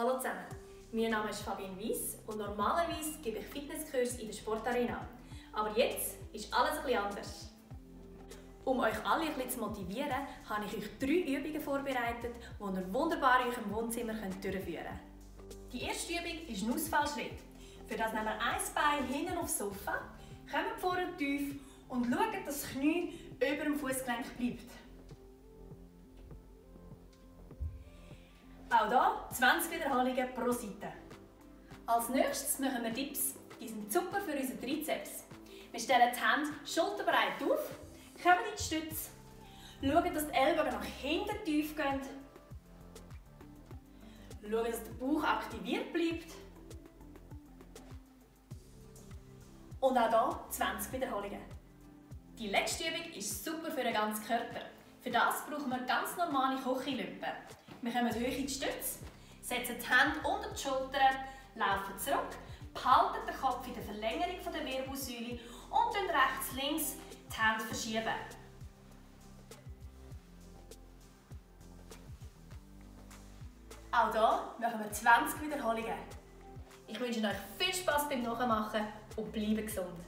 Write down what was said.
Hallo zusammen, mein Name ist Fabienne Weiss und normalerweise gebe ich Fitnesskurs in der Sportarena. Aber jetzt ist alles etwas anders. Um euch alle bisschen zu motivieren, habe ich euch drei Übungen vorbereitet, die ihr wunderbar in eurem Wohnzimmer durchführen könnt. Die erste Übung ist ein Ausfallschritt. Für das nehmen wir ein Bein hinten aufs Sofa, kommen vorne tief und schauen, dass das Knie über dem Fußgelenk bleibt. Auch hier 20 Wiederholungen pro Seite. Als nächstes machen wir Dips. Die sind super für unseren Trizeps. Wir stellen die Hände schulterbreit auf, kommen in die Stütze, schauen, dass die Ellbogen nach hinten tief gehen, schauen, dass der Bauch aktiviert bleibt und auch hier 20 Wiederholungen. Die letzte Übung ist super für den ganzen Körper. Für das brauchen wir ganz normale Kochelümpen. Wir kommen hoch in die Stütze, setzen die Hände unter die Schultern, laufen zurück, behalten den Kopf in der Verlängerung der Wirbelsäule und dann rechts, links die Hände verschieben. Auch hier machen wir 20 Wiederholungen. Ich wünsche euch viel Spaß beim Nachmachen und bleibt gesund.